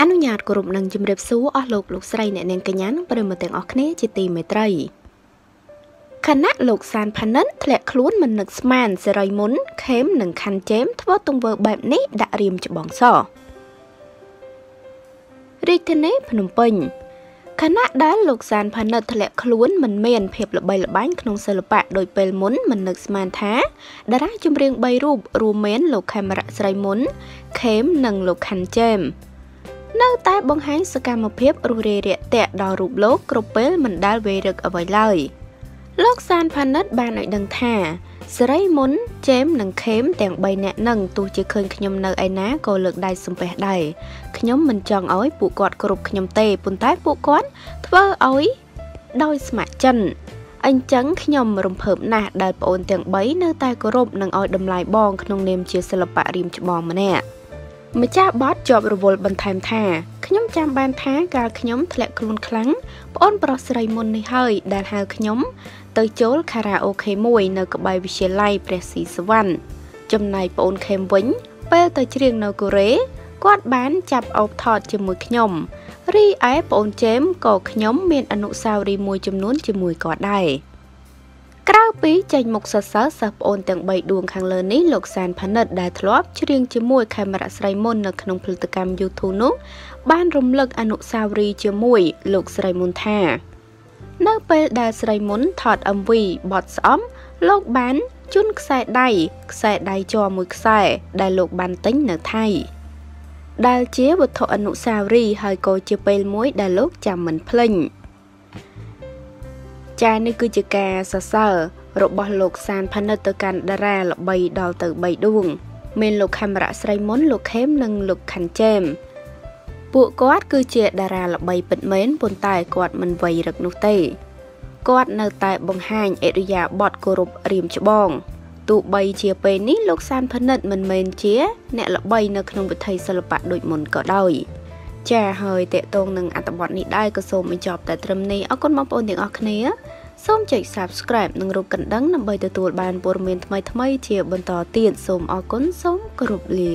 អនុញ្ញាតគោរពនឹងជំរាបសួរអស់លោកលោកស្រីអ្នកនាងកញ្ញានិងប្រិយមិត្តទាំងអស់គ្នាជាទីមេត្រីខណៈលោកសានផានិនធ្លាក់ខ្លួនមិននឹកស្មានសេរីមុនខេមនិងខាន់ជេមធ្វើទង្វើបែបនេះដាក់រៀមច្បងសរាជធានីភ្នំពេញខណៈដែលលោកសានផានិតធ្លាក់ខ្លួនមិនមានភាពល្បីល្បាញក្នុងសិល្បៈដោយពេលមុនមិននឹកស្មានថាតារាចម្រៀង3រូបរួមមានលោកខេមរៈស្រីមុនខេមនិងលោកខាន់ជេម នៅតែបង្ហាញសកម្មភាពរុះរាយរាក់ទាក់ដល់រូបលោកគ្រប់ពេលមិនដែលវេរឹកអ្វីឡើយលោកសានផានិតបានឲ្យដឹងថាសេរីមុនជេមនិងខេមទាំង3នាក់នឹងទោះជាឃើញខ្ញុំនៅឯណាក៏លើកដៃសំពះដែរខ្ញុំមិនចង់ឲ្យពួកគាត់គ្រប់ខ្ញុំទេប៉ុន្តែពួកគាត់ធ្វើឲ្យដោយស្ម័គ្រចិត្តអញ្ចឹងខ្ញុំរំភើបណាស់ដែលប្អូនទាំង3នៅតែគោរពនិងឲ្យតម្លៃបងក្នុងនាមជាសិល្បៈរៀមច្បងម្នាក់ ម្ចាស់បតជាប់រវល់បន្ថែមថាខ្ញុំចាំបានថាកាលខ្ញុំធ្លាក់ខ្លួនខ្លាំងប្អូនប្រុសស្រីមុននេះហើយដែលហៅខ្ញុំ ទៅចូលខារ៉ាអូខេមួយ នៅក្បែរវិទ្យាល័យព្រះស៊ីសវណ្ណចំណែកប្អូនខេមវិញ ពេលទៅច្រៀងនៅកូរ៉េគាត់បានចាប់អោបថតជាមួយខ្ញុំរីឯប្អូនជេមក៏ខ្ញុំមានអនុស្សាវរីយ៍មួយចំនួនជាមួយគាត់ដែរក្រៅ ពីចេញមុខសរសើរសិស្សប្អូនទាំង3ដួងខាងលើនេះលោកសានផានិតដែលធ្លាប់ច្រៀងជាមួយខេមរៈស្រីមុននៅក្នុងផលិតកម្ម YouTube នោះបានរំលឹកអនុស្សាវរីយ៍ជាមួយលោកស្រីមុនថានៅពេលដែលស្រីមុនថត MV បត់ស្អំលោកបានជូនខ្សែដៃខ្សែដៃជ័រមួយខ្សែ ដែលលោកបានទិញនៅថៃដែលជាវត្ថុអនុស្សាវរីយ៍ហើយក៏ជាពេលមួយដែលលោកចាំមិនភ្លេចចានេះគឺជាការសរសើរ របស់លោកសានផានិតទៅកាន់តារាល្បីដល់ទៅ3ដួង មានលោកខេមរៈស្រីមុនលោកខេមនិងលោកខាន់ជេមពួកគាត់គឺជាតារាល្បីពិតមែនប៉ុន្តែគាត់មិនវ័យរឹកនោះទេគាត់នៅតែបង្ហាញអរិយាបថគោរពរៀមច្បងទោះបីជាពេលនេះលោកសានផនិតមិនមែនជា អ្នកល្បីនៅក្នុងវិថីសិល្បៈដូចមុនក៏ដោយចាហើយតេតងនឹងអត្ថបទនេះដែរក៏សូមបញ្ចប់តែត្រឹមនេះអរគុណបងប្អូនទាំងអស់គ្នា សូមចុច Subscribe និងរូបកណ្ដឹងដើម្បីទទួលបានព័ត៌មានថ្មីៗជាបន្តទៀតសូមអរគុណសូមគោរពលា